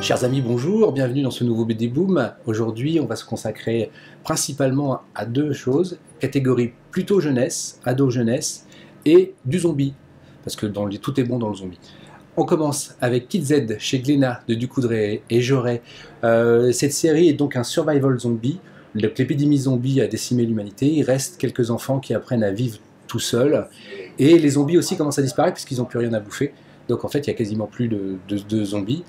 Chers amis, bonjour, bienvenue dans ce nouveau BD Boom. Aujourd'hui, on va se consacrer principalement à deux choses, catégorie plutôt jeunesse, ado-jeunesse, et du zombie, parce que tout est bon dans le zombie. On commence avec Kid Z chez Glénat de Ducoudray et Joret. Euh, cette série est donc un survival zombie. L'épidémie zombie a décimé l'humanité. Il reste quelques enfants qui apprennent à vivre tout seuls. Et les zombies aussi commencent à disparaître puisqu'ils n'ont plus rien à bouffer. Donc en fait, il n'y a quasiment plus de zombies.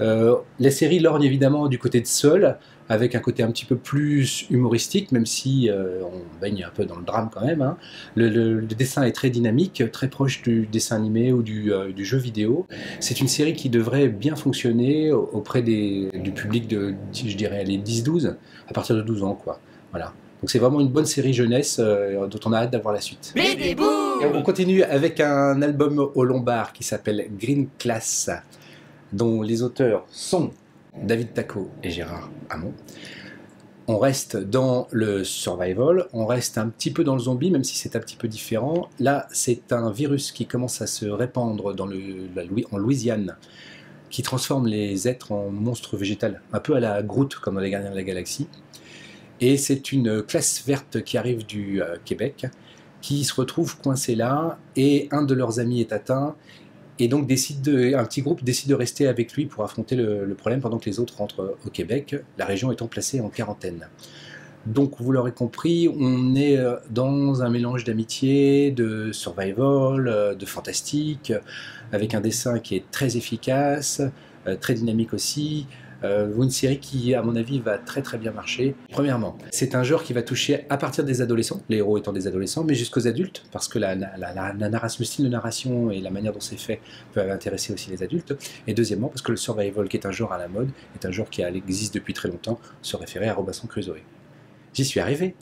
Euh, la série lorgne évidemment du côté de Seul, avec un côté un petit peu plus humoristique, même si euh, on baigne un peu dans le drame quand même. Hein. Le, dessin est très dynamique, très proche du dessin animé ou du, euh, jeu vidéo. C'est une série qui devrait bien fonctionner auprès du public de, je dirais, les 10-12, à partir de 12 ans, quoi. Voilà. Donc c'est vraiment une bonne série jeunesse dont on a hâte d'avoir la suite. Et on continue avec un album au Lombard qui s'appelle Green Class dont les auteurs sont David Taco et Gérard Hamon. On reste dans le survival, on reste un petit peu dans le zombie, même si c'est un petit peu différent. Là, c'est un virus qui commence à se répandre dans le, en Louisiane, qui transforme les êtres en monstres végétaux, un peu à la Groot, comme dans Les Gardiens de la Galaxie. Et c'est une classe verte qui arrive du euh, Québec, qui se retrouve coincée là, et un de leurs amis est atteint, et donc décide de, un petit groupe décide de rester avec lui pour affronter le, problème pendant que les autres rentrent au Québec, la région étant placée en quarantaine. Donc vous l'aurez compris, on est euh, dans un mélange d'amitié, de survival, euh, de fantastique, avec un dessin qui est très efficace, très dynamique aussi, euh, une série qui, à mon avis, va très très bien marcher. Premièrement, c'est un genre qui va toucher à partir des adolescents, les héros étant des adolescents, mais jusqu'aux adultes, parce que la, narration, le style de narration et la manière dont c'est fait peuvent intéresser aussi les adultes. Et deuxièmement, parce que le survival, qui est un genre à la mode, est un genre qui existe depuis très longtemps, se référait à Robinson Crusoe. J'y suis arrivé.